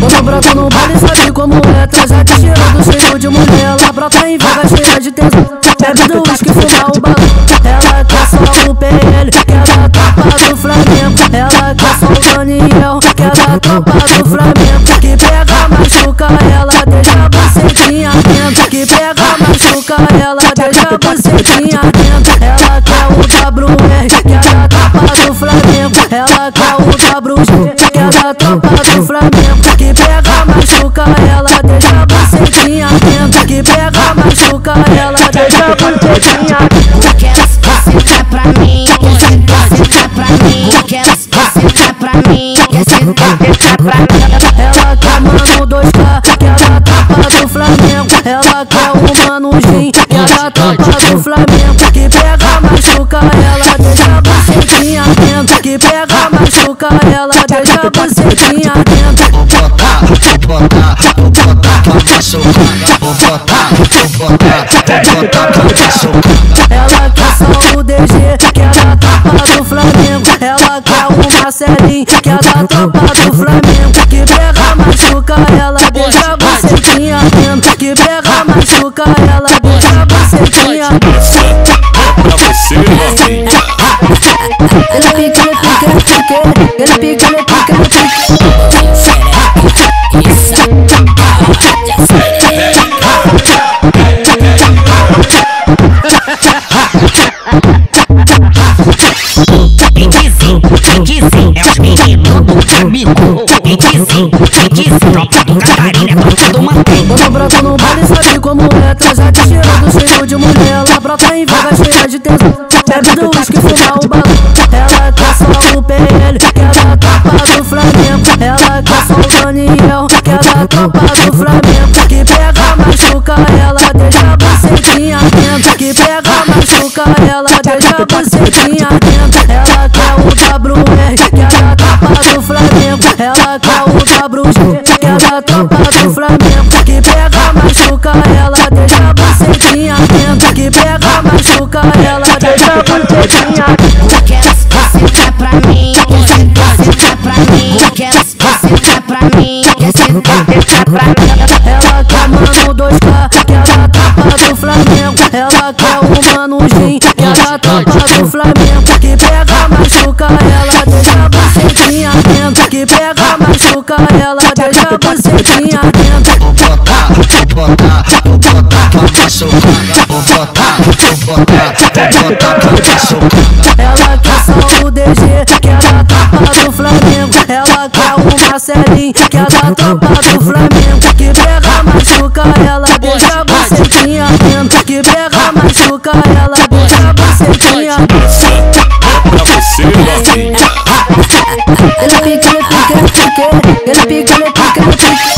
Quando brota no baile sabe como é Traja te cheirando cheio de mulher Ela brota em vaga cheia de tesão Bebe do uísque, fuma o balão Ela quer só o PL Quer da tropa do Flamengo Ela quer só o Daniel Quer da tropa do Flamengo. Que pega, machuca ela tropa do Flamengo Que pega, machuca ela Deixa a bucetinha dentro Que pega, machuca ela Deixa a bucetinha dentro. Quero sentar pra mim, quer sentar pra mim, quero sentar pra mim, quer sentar pra mim. Ela quer mano 2K, quer da tropa do Flamengo. Ela quer o mano Gin, quer da tropa do Flamengo ela Deixa a bucetinha dentro Vou botar, vou botar, vou botar pra. Vou botar, vou botar, vou botar pra. Ela quer só o DG, que é da tropa do Flamengo. Ela quer o Marcelinho, que é da tropa do Flamengo. Que pega, machuca ela, deixa a bucetinha dentro. Que pega, machuca ela, deixa a bucetinha dentro. Que sim, é os meninos do amigo. Tem que sim, tem que sim, tropa do Catarina, tropa do Mantém. Quando brota no baile sabe como é Traja te cheirando cheio de mulher Ela brota em vaga cheia de tesão Bebe do uísque, fuma o balão Ela quer só o PL Quer da tropa do Flamengo Ela quer só o Daniel da tropa do Flamengo quer o WG Quer da tropa do Flamengo Que pega, machuca ela Deixa a bucetinha dentro Que pega, machuca ela Deixa a bucetinha dentro Quero sentar pra mim, quer sentar pra mim, quero sentar pra mim, quer sentar pra mim. Ela quer mano 2K, quer da tropa do Flamengo Ela quer o mano Gin, quer da tropa do Flamengo Que pega, Ela quer só o DG, quer a tropa do Flamengo. Ela quer o Marcelinho, a tropa do Flamengo. Que berra machuca, ela deixa a bucetinha dentro. Que pega, machuca, ela deixa a bucetinha dentro. Ele pica, ele pica, ele pica, ele pica, ele pica, ele pica.